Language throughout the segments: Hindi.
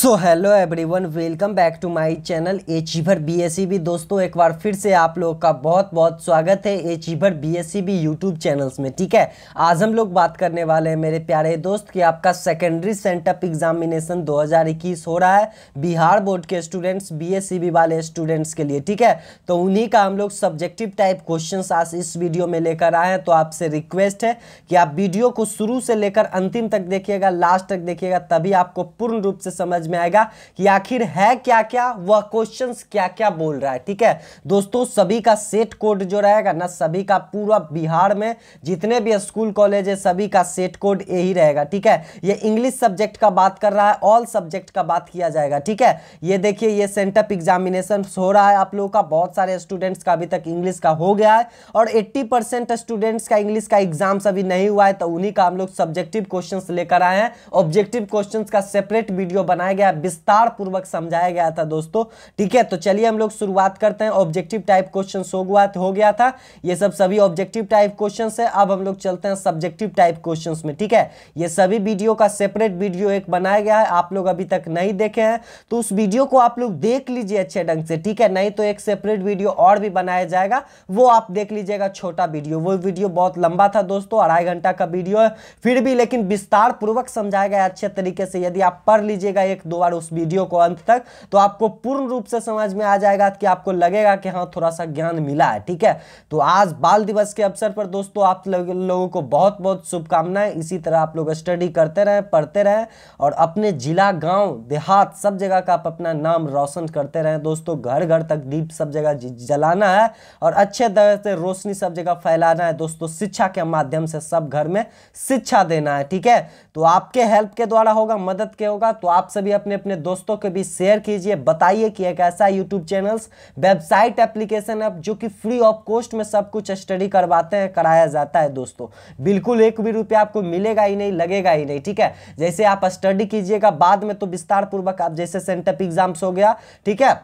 So hello everyone welcome back to my channel achiever B दोस्तों, एक बार फिर से आप लोग का बहुत बहुत स्वागत है एचीवर बी यूट्यूब चैनल्स में, ठीक है? आज हम लोग बात करने वाले हैं मेरे प्यारे दोस्त कि आपका सेकेंडरी सेंटअप एग्जामिनेशन 2021 हो रहा है बिहार बोर्ड के स्टूडेंट्स बीएससीबी वाले स्टूडेंट्स के लिए, ठीक है? तो उन्हीं का हम लोग सब्जेक्टिव टाइप क्वेश्चन आज इस वीडियो में लेकर आए हैं। तो आपसे रिक्वेस्ट है कि आप वीडियो को शुरू से लेकर अंतिम तक देखिएगा लास्ट तक देखिएगा, तभी आपको पूर्ण रूप से समझ में आएगा कि आखिर है क्या क्या वह क्वेश्चंस क्या क्या बोल रहा है, ठीक है? दोस्तों, सभी का सेट कोड जो रहेगा ना, सभी का पूरा बिहार में जितने भी स्कूल कॉलेज है, सभी का सेट कोड यही रहेगा, ठीक है? ये इंग्लिश सब्जेक्ट का बात कर रहा है ऑल सब्जेक्ट का बात किया जाएगा, ठीक है? ये देखिए, ये सेंटअप एग्जामिनेशन हो रहा है आप लोगों का, बहुत सारे स्टूडेंट्स का अभी तक इंग्लिश का हो गया है और 80 परसेंट स्टूडेंट्स का इंग्लिश का एग्ज़ाम्स अभी नहीं हुआ है तो उन्हीं का हम लोग सब्जेक्टिव क्वेश्चंस लेकर आए हैं। ऑब्जेक्टिव क्वेश्चंस का सेपरेट वीडियो बनाया गया विस्तार पूर्वक समझाया गया था दोस्तों। ठीक है तो चलिए हम लोग शुरुआत करते हैं। ऑब्जेक्टिव टाइप क्वेश्चन हो गया हो गया था। ये सब सभी ऑब्जेक्टिव टाइप क्वेश्चन है। अब हम लोग चलते हैं सब्जेक्टिव टाइप क्वेश्चन में। ठीक है, ये सभी वीडियो का सेपरेट वीडियो एक बनाया गया है। आप लोग अभी तक नहीं देखे हैं तो उस वीडियो को आप लोग देख लीजिए अच्छे ढंग से। ठीक है, नहीं तो एक सेपरेट वीडियो और भी बनाया जाएगा। वो आप देख लीजिएगा छोटा वीडियो वो वीडियो बहुत लंबा था दोस्तों, अढ़ाई घंटा का वीडियो है। फिर भी लेकिन विस्तार पूर्वक समझाया गया अच्छे तरीके से। यदि आप पढ़ लीजिएगा एक दो बार उस वीडियो को अंत तक तो आपको पूर्ण रूप से समझ में आ जाएगा कि आपको लगेगा कि हाँ थोड़ा सा ज्ञान मिला है, ठीक है? तो आज बाल दिवस के अवसर पर दोस्तों, आप लोगों को बहुत बहुत शुभकामनाएँ। इसी तरह आप लोग स्टडी करते रहें, पढ़ते रहें और अपने जिला, गाँव, देहात, सब जगह का आप अपना नाम रोशन करते रहें। दोस्तों घर घर तक दीप सब जगह जलाना है और अच्छे तरह से रोशनी सब जगह फैलाना है। दोस्तों, शिक्षा के माध्यम से सब घर में शिक्षा देना है, ठीक है? तो आपके हेल्प के द्वारा होगा, मदद के होगा तो आप सभी अपने अपने दोस्तों के भी शेयर कीजिए। बताइए कि एक ऐसा यूट्यूब चैनल्स वेबसाइट एप्लीकेशन अब जो कि फ्री ऑफ़ कॉस्ट में सब कुछ स्टडी करवाते हैं, कराया जाता है दोस्तों। बिल्कुल एक भी रुपया आपको मिलेगा ही नहीं, लगेगा ही नहीं, ठीक है? जैसे आप स्टडी कीजिएगा, बाद में तो विस्तार पूर्वक आप जैसे सेंटअप एग्ज़ाम्स हो गया, ठीक है?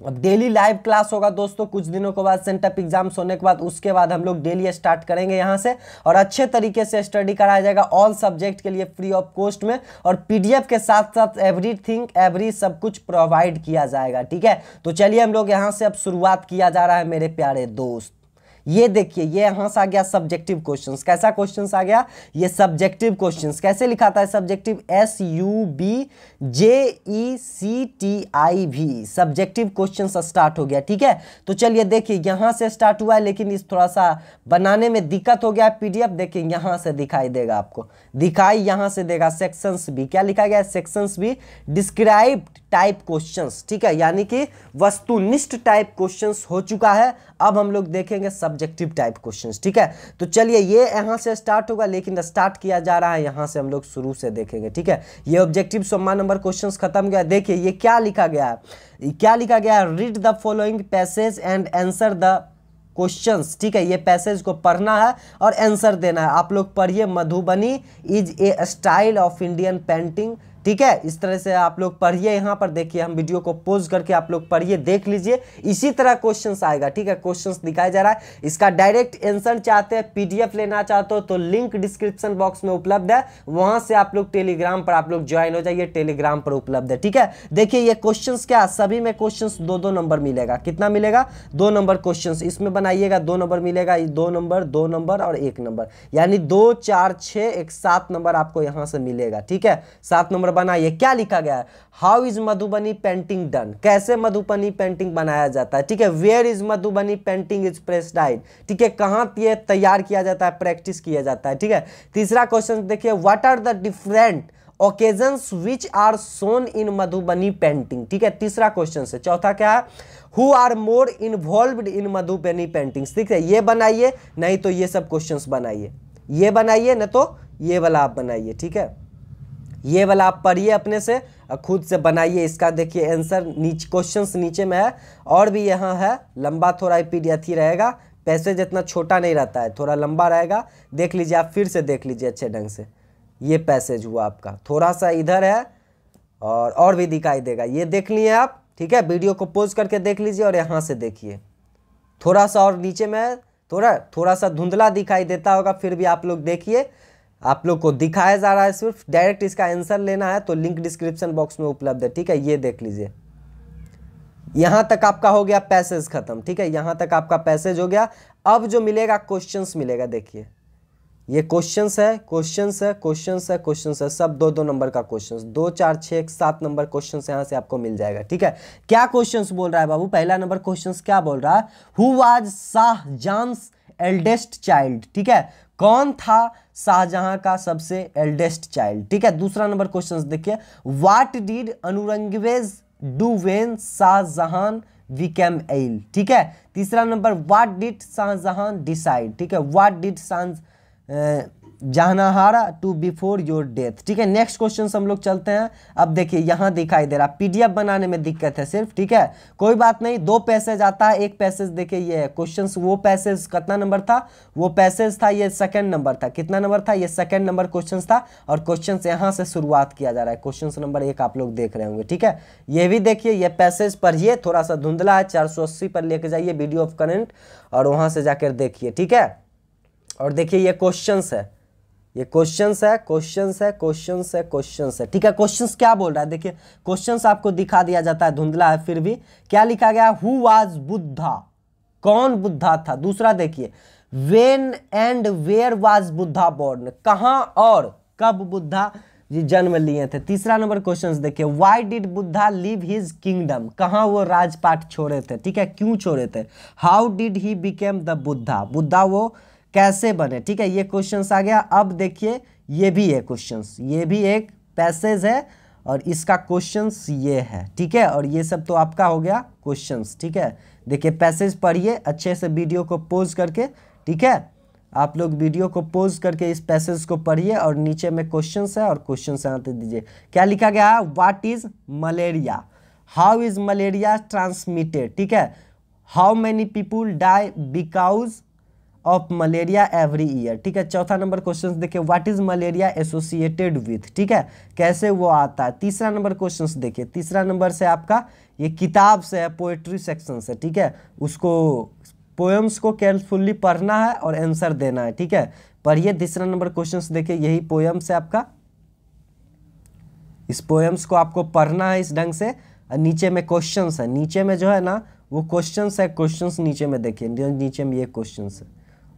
अब डेली लाइव क्लास होगा दोस्तों, कुछ दिनों के बाद सेंटअप एग्ज़ाम्स होने के बाद उसके बाद हम लोग डेली स्टार्ट करेंगे यहाँ से और अच्छे तरीके से स्टडी कराया जाएगा ऑल सब्जेक्ट के लिए फ्री ऑफ़ कॉस्ट में और पीडीएफ के साथ साथ एवरी थिंग एवरी सब कुछ प्रोवाइड किया जाएगा, ठीक है? तो चलिए हम लोग यहाँ से अब शुरुआत किया जा रहा है मेरे प्यारे दोस्त। ये देखिए, ये यहाँ से आ गया सब्जेक्टिव क्वेश्चंस कैसा क्वेश्चंस आ गया? ये सब्जेक्टिव क्वेश्चंस कैसे लिखा था subjective S U B J E C T I भी सब्जेक्टिव क्वेश्चन स्टार्ट हो गया, ठीक है? तो चलिए देखिए, यहाँ से स्टार्ट हुआ है, लेकिन इस थोड़ा सा बनाने में दिक्कत हो गया पीडीएफ देखिए, यहाँ से दिखाई देगा आपको। दिखाई यहाँ से देगा सेक्शंस भी। क्या लिखा गया? सेक्शंस भी डिस्क्राइब टाइप क्वेश्चंस ठीक है? यानी कि वस्तुनिष्ठ टाइप क्वेश्चंस हो चुका है। अब हम लोग देखेंगे सब्जेक्टिव टाइप क्वेश्चंस ठीक है? तो चलिए, ये यहाँ से स्टार्ट होगा, लेकिन स्टार्ट किया जा रहा है, यहाँ से हम लोग शुरू से देखेंगे, ठीक है? ये ऑब्जेक्टिव सम्मान नंबर क्वेश्चन खत्म गया। देखिए, ये क्या लिखा गया है? क्या लिखा गया है? Read the following passage and answer the questions ठीक है? ये पैसेज को पढ़ना है और आंसर देना है। आप लोग पढ़िए Madhubani is a style of Indian painting ठीक है? इस तरह से आप लोग पढ़िए यहाँ पर, देखिए हम वीडियो को पोज करके आप लोग पढ़िए, देख लीजिए। इसी तरह क्वेश्चंस आएगा, ठीक है? क्वेश्चंस दिखाया जा रहा है। इसका डायरेक्ट आंसर चाहते हैं पीडीएफ लेना चाहते हो तो लिंक डिस्क्रिप्शन बॉक्स में उपलब्ध है। वहाँ से आप लोग टेलीग्राम पर आप लोग ज्वाइन हो जाइए टेलीग्राम पर उपलब्ध है, ठीक है? देखिए ये क्वेश्चन क्या सभी में क्वेश्चन दो दो नंबर मिलेगा। कितना मिलेगा? दो नंबर क्वेश्चन इसमें बनाइएगा, दो नंबर मिलेगा, दो नंबर दो नंबर और एक नंबर यानी दो, चार छः एक, सात नंबर आपको यहाँ से मिलेगा, ठीक है? सात नंबर बनाइए। क्या लिखा गया है? How is Madhubani painting done कैसे मधुबनी पेंटिंग बनाया जाता है? ठीक है where is Madhubani painting is practised ठीक है, कहाँ ये तैयार किया जाता है प्रैक्टिस किया जाता है, ठीक है? तीसरा क्वेश्चन देखिए what are the different occasions which are shown in Madhubani painting ठीक है, तीसरा क्वेश्चन से। चौथा क्या है? Who are more involve in Madhubani paintings ठीक है, ये बनाइए, नहीं तो ये सब क्वेश्चन बनाइए। ये बनाइए ना तो ये वाला आप बनाइए, ठीक है? ये वाला आप पढ़िए अपने से खुद से बनाइए। इसका देखिए आंसर नीचे क्वेश्चंस नीचे में है, और भी यहाँ है, लंबा थोड़ा पीडीएफ ही रहेगा। पैसेज इतना छोटा नहीं रहता है, थोड़ा लंबा रहेगा। देख लीजिए, आप फिर से देख लीजिए अच्छे ढंग से। ये पैसेज हुआ आपका। थोड़ा सा इधर है, और और भी दिखाई देगा। ये देख लिए आप, ठीक है? वीडियो को पोज करके देख लीजिए और यहाँ से देखिए। थोड़ा सा और नीचे में है, थोड़ा थोड़ा सा धुंधला दिखाई देता होगा, फिर भी आप लोग देखिए। आप लोग को दिखाया जा रहा है, सिर्फ़ डायरेक्ट इसका आंसर लेना है तो लिंक डिस्क्रिप्शन बॉक्स में उपलब्ध है, ठीक है? ये देख लीजिए। यहाँ तक आपका हो गया पैसेज खत्म, ठीक है? यहाँ तक आपका पैसेज हो गया। अब जो मिलेगा क्वेश्चंस मिलेगा, देखिए। ये क्वेश्चंस है क्वेश्चंस है क्वेश्चंस है क्वेश्चंस है, सब दो दो नंबर का क्वेश्चंस दो, चार छः सात नंबर क्वेश्चंस यहाँ से आपको मिल जाएगा, ठीक है? क्या क्वेश्चंस बोल रहा है बाबू? पहला नंबर क्वेश्चंस क्या बोल रहा है? Who was Shahjahan's eldest child ठीक है? कौन था शाहजहां का सबसे एल्डेस्ट चाइल्ड ठीक है, दूसरा नंबर क्वेश्चन देखिए। What did Aurangzeb do when Shahjahan became ill ठीक है, तीसरा number what did Shahjahan decide ठीक है what did Shah Jahanara to before your death ठीक है नेक्स्ट क्वेश्चन हम लोग चलते हैं। अब देखिए, यहाँ दिखाई दे रहा पीडीएफ बनाने में दिक्कत है सिर्फ़, ठीक है? कोई बात नहीं, दो पैसेज आता है, एक पैसेज देखिए ये क्वेश्चन वो पैसेज कितना नंबर था? वो पैसेज था, ये सेकंड नंबर था। कितना नंबर था? ये सेकंड नंबर क्वेश्चन था, और क्वेश्चन यहाँ से शुरुआत किया जा रहा है। क्वेश्चन नंबर एक आप लोग देख रहे होंगे, ठीक है? ये भी देखिए, ये पैसेज पढ़िए थोड़ा सा धुंधला है, चार पर लेके जाइए वीडियो ऑफ़ करेंट और वहाँ से जाकर देखिए, ठीक है? और देखिए, ये क्वेश्चंस है। ये क्वेश्चंस है क्वेश्चंस है क्वेश्चंस है क्वेश्चंस है। ठीक है क्वेश्चंस क्या बोल रहा है? देखिए क्वेश्चंस आपको दिखा दिया जाता है, धुंधला है फिर भी। क्या लिखा गया? हु वाज बुद्धा कौन बुद्धा था? दूसरा देखिए when and where was Buddha born कहाँ और कब बुद्धा जी जन्म लिए थे? तीसरा नंबर क्वेश्चन देखिए why did Buddha leave his kingdom कहाँ वो राजपाट छोड़े थे? ठीक है, क्यों छोड़े थे? How did he became the Buddha Buddha वो कैसे बने? ठीक है, ये क्वेश्चंस आ गया। अब देखिए, ये भी है क्वेश्चंस ये भी एक पैसेज है और इसका क्वेश्चंस ये है, ठीक है? और ये सब तो आपका हो गया क्वेश्चंस ठीक है? देखिए पैसेज पढ़िए, अच्छे से वीडियो को पोज करके, ठीक है? आप लोग वीडियो को पोज करके इस पैसेज को पढ़िए और नीचे में क्वेश्चन है और क्वेश्चन आते दीजिए। क्या लिखा गया? है what is malaria how is malaria transmitted ठीक है? How many people die because of malaria every year ठीक है? चौथा नंबर क्वेश्चन देखिए what is malaria associated with ठीक है? कैसे वो आता है? तीसरा नंबर क्वेश्चन देखिए, तीसरा नंबर से आपका ये किताब से है पोएट्री सेक्शन से, ठीक है? उसको पोएम्स को केयरफुल्ली पढ़ना है और आंसर देना है, ठीक है? पढ़िए, तीसरा नंबर क्वेश्चन देखिए, यही पोएम्स है आपका। इस पोएम्स को आपको पढ़ना है इस ढंग से नीचे में क्वेश्चन है। नीचे में जो है ना, वो क्वेश्चन है क्वेश्चन नीचे में देखिए नीचे में ये क्वेश्चन है।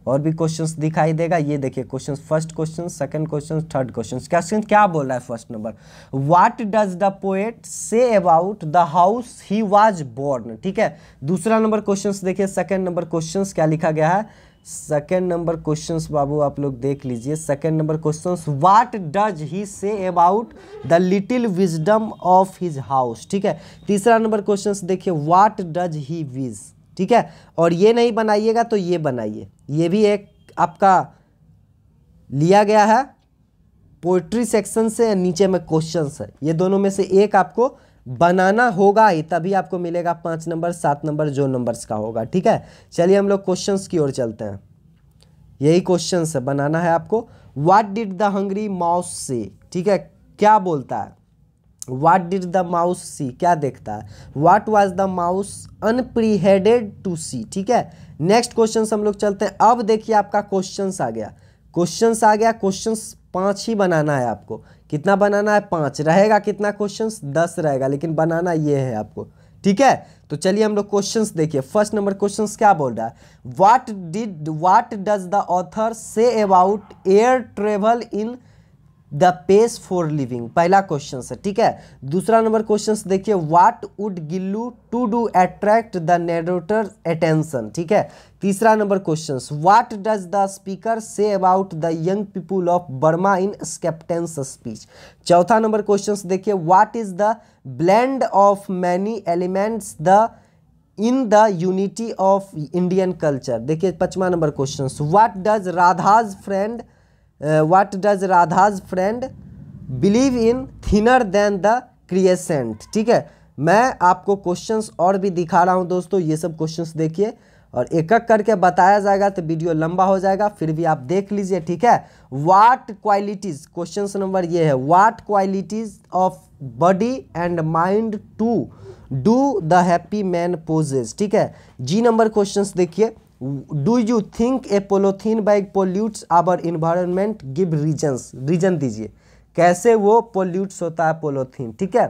और भी क्वेश्चंस दिखाई देगा। ये देखिए question first question second question third question question क्या बोल रहा है first number what does the poet say about the house he was born ठीक है? दूसरा नंबर क्वेश्चन देखिए सेकंड नंबर क्वेश्चन क्या लिखा गया है? सेकेंड नंबर क्वेश्चंस बाबू, आप लोग देख लीजिए। Second number questions what does he say about the little wisdom of his house ठीक है? तीसरा नंबर क्वेश्चंस देखिए व्हाट डज ही विज ठीक है? और ये नहीं बनाइएगा तो ये बनाइए। ये भी एक आपका लिया गया है। पोइट्री सेक्शन से नीचे में क्वेश्चन है। ये दोनों में से एक आपको बनाना होगा ही तभी आपको मिलेगा पाँच नंबर, सात नंबर, जो नंबर्स का होगा, ठीक है? चलिए हम लोग क्वेश्चंस की ओर चलते हैं। यही क्वेश्चन है, बनाना है आपको। What did the hungry mouse say ठीक है? क्या बोलता है? What did the mouse see क्या देखता है? What was the mouse unprepared to see ठीक है? नेक्स्ट क्वेश्चन हम लोग चलते हैं। अब देखिए आपका क्वेश्चन आ गया। क्वेश्चन आ गया। क्वेश्चन पाँच ही बनाना है आपको। कितना बनाना है? पाँच। रहेगा कितना क्वेश्चन दस रहेगा, लेकिन बनाना ये है आपको। ठीक है? तो चलिए हम लोग क्वेश्चंस देखिए। फ़र्स्ट नंबर क्वेश्चंस क्या बोल रहा है? What did what does the author say about air travel in the pace for living, पहला क्वेश्चन है ठीक है? दूसरा नंबर क्वेश्चन देखिए what would Gillu to do attract the narrator attention ठीक है? तीसरा number question what does the speaker say about the young people of Burma in स्केप्टेंस speech चौथा नंबर क्वेश्चन देखिए what is the blend of many elements the in the unity of Indian culture देखिए, पचवा number question what does Radha's friend what does Radha's friend believe in thinner than the crescent ठीक है? मैं आपको क्वेश्चंस और भी दिखा रहा हूँ दोस्तों, ये सब क्वेश्चंस देखिए। और एक एक करके बताया जाएगा तो वीडियो लंबा हो जाएगा, फिर भी आप देख लीजिए, ठीक है? वाट क्वालिटीज क्वेश्चन नंबर ये है what qualities of body and mind to do the happy man possess ठीक है? जी नंबर क्वेश्चंस देखिए। Do you think a polythene bag pollutes our environment give reasons reason दीजिए। कैसे वो पोल्यूट्स होता है पोलोथीन ठीक है?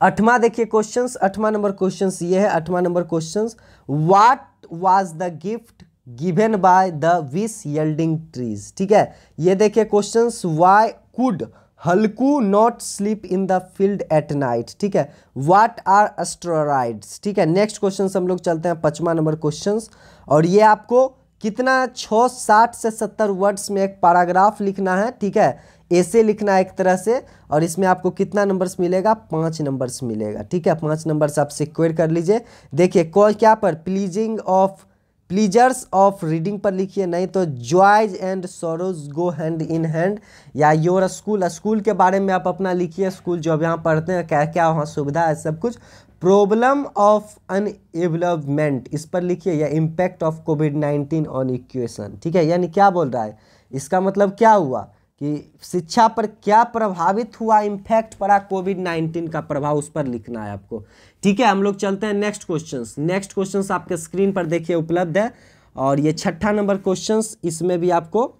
अठवा देखिए क्वेश्चंस अठवा नंबर क्वेश्चंस ये है। अठवा number questions what was the gift given by the wish yielding trees ठीक है? ये देखिए questions why could Halku not sleep in the field at night ठीक है? व्हाट आर एस्ट्रोराइड्स ठीक है? नेक्स्ट क्वेश्चन हम लोग चलते हैं पचवा नंबर क्वेश्चन और ये आपको कितना छः साठ से सत्तर वर्ड्स में एक पैराग्राफ लिखना है, ठीक है? ऐसे लिखना है एक तरह से, और इसमें आपको कितना नंबर्स मिलेगा? पाँच नंबर्स मिलेगा, ठीक है? पाँच नंबर्स आप सिक्योर कर लीजिए। देखिए कॉल क्या पर? Pleasing of pleasures of reading पर लिखिए, नहीं तो joys and sorrows go hand in hand या योर स्कूल स्कूल के बारे में आप अपना लिखिए स्कूल जो अब यहाँ पढ़ते हैं, क्या क्या वहाँ सुविधा है, सब कुछ. प्रॉब्लम ऑफ़ अनएवलपमेंट इस पर लिखिए, या impact of COVID nineteen on equation ठीक है, यानी क्या बोल रहा है? इसका मतलब क्या हुआ? कि शिक्षा पर क्या प्रभावित हुआ? इम्पैक्ट पड़ा कोविड नाइन्टीन का प्रभाव उस पर लिखना है आपको। ठीक है, हम लोग चलते हैं नेक्स्ट क्वेश्चंस नेक्स्ट क्वेश्चंस आपके स्क्रीन पर देखिए उपलब्ध है। और ये छठा नंबर क्वेश्चंस इसमें भी आपको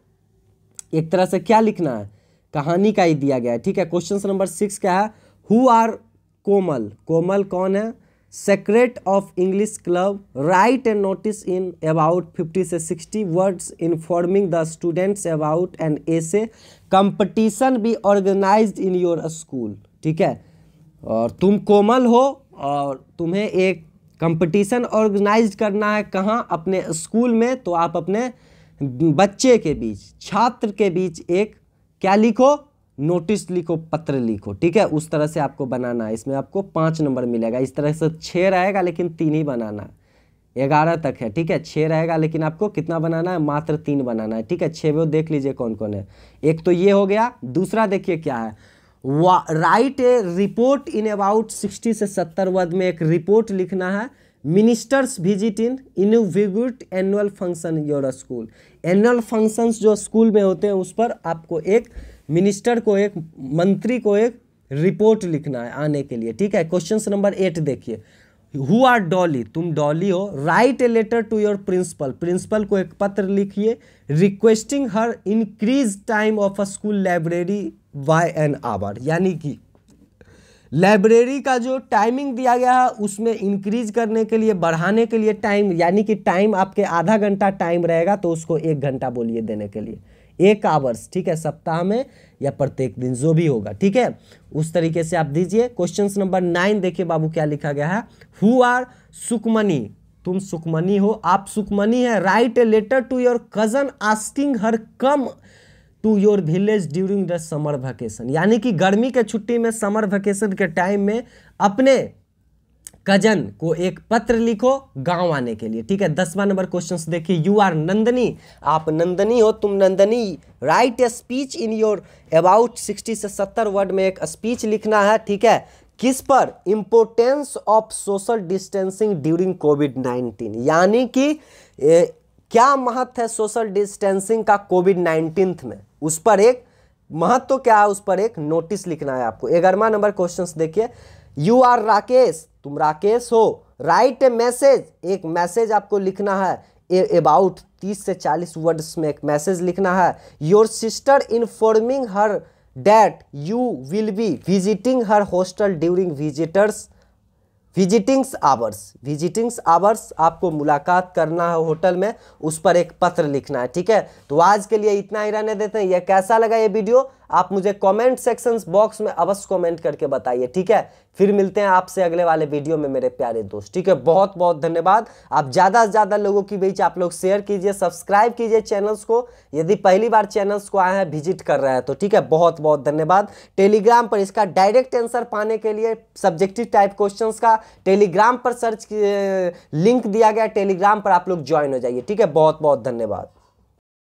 एक तरह से क्या लिखना है? कहानी का ही दिया गया है। ठीक है क्वेश्चन नंबर सिक्स क्या है? हु आर कोमल? कोमल कौन है? Secret of English club write and notice in about fifty से sixty words informing the students about and essay competition be organised in your school ठीक है? और तुम कोमल हो और तुम्हें एक कंपटीशन ऑर्गेनाइज करना है कहाँ? अपने स्कूल में तो आप अपने बच्चे के बीच, छात्र के बीच एक क्या लिखो? नोटिस लिखो, पत्र लिखो, ठीक है? उस तरह से आपको बनाना है। इसमें आपको पाँच नंबर मिलेगा। इस तरह से छः रहेगा, लेकिन तीन ही बनाना है। ग्यारह तक है, ठीक है? छः रहेगा, लेकिन आपको कितना बनाना है? मात्र तीन बनाना है, ठीक है? छः वो देख लीजिए कौन कौन है। एक तो ये हो गया, दूसरा देखिए क्या है। Write a report in about sixty से सत्तर वर्ड में एक रिपोर्ट लिखना है। Minister's visit in इनोविगुट annual function your school annual functions जो स्कूल में होते हैं, उस पर आपको एक मिनिस्टर को, एक मंत्री को एक रिपोर्ट लिखना है आने के लिए, ठीक है? क्वेश्चन नंबर एट देखिए। हु आर डॉली तुम डॉली हो। Write a letter to your principal principal को एक पत्र लिखिए requesting her increase time of a school library by an hour यानी कि लाइब्रेरी का जो टाइमिंग दिया गया है, उसमें इंक्रीज करने के लिए, बढ़ाने के लिए टाइम यानी कि टाइम आपके आधा घंटा टाइम रहेगा तो उसको एक घंटा बोलिए देने के लिए। एक आवर्स ठीक है, सप्ताह में या प्रत्येक दिन, जो भी होगा, ठीक है? उस तरीके से आप दीजिए। क्वेश्चन नंबर नाइन देखिए बाबू क्या लिखा गया है। हु आर सुकमनी तुम सुकमनी हो। आप सुकमनी है। Write a letter to your cousin asking her come to your village during the summer vacation यानी कि गर्मी के छुट्टी में समर वेकेशन के टाइम में अपने कज़न को एक पत्र लिखो गाँव आने के लिए। ठीक है? दसवां नंबर क्वेश्चन देखिए। You are Nandini. आप नंदनी हो तुम Nandini. Write a speech in your about sixty से सत्तर वर्ड में एक स्पीच लिखना है। ठीक है? किस पर? Importance of social distancing during COVID nineteen यानी कि ए, क्या महत्व है सोशल डिस्टेंसिंग का कोविड नाइन्टीन में? उस पर एक महत्व तो क्या है? उस पर एक नोटिस लिखना है आपको। ग्यारहवा नंबर क्वेश्चन देखिए। यू आर राकेश तुम राकेश हो। राइट ए मैसेज एक मैसेज आपको लिखना है। अबाउट तीस से चालीस वर्ड्स में एक मैसेज लिखना है। Your sister informing her that you will be visiting her hostel during visitors visitings hours visitings hours आपको मुलाकात करना है होटल में, उस पर एक पत्र लिखना है, ठीक है? तो आज के लिए इतना ही रहने देते हैं। यह कैसा लगा ये वीडियो? आप मुझे कमेंट सेक्शन बॉक्स में अवश्य कमेंट करके बताइए, ठीक है? फिर मिलते हैं आपसे अगले वाले वीडियो में, मेरे प्यारे दोस्त, ठीक है? बहुत बहुत धन्यवाद। आप ज़्यादा से ज़्यादा लोगों के बीच आप लोग शेयर कीजिए सब्सक्राइब कीजिए चैनल्स को। यदि पहली बार चैनल्स को आए हैं विज़िट कर रहे हैं तो ठीक है? बहुत बहुत धन्यवाद। टेलीग्राम पर इसका डायरेक्ट आंसर पाने के लिए सब्जेक्टिव टाइप क्वेश्चन का टेलीग्राम पर सर्च लिंक दिया गया टेलीग्राम पर आप लोग ज्वाइन हो जाइए, ठीक है? बहुत बहुत धन्यवाद।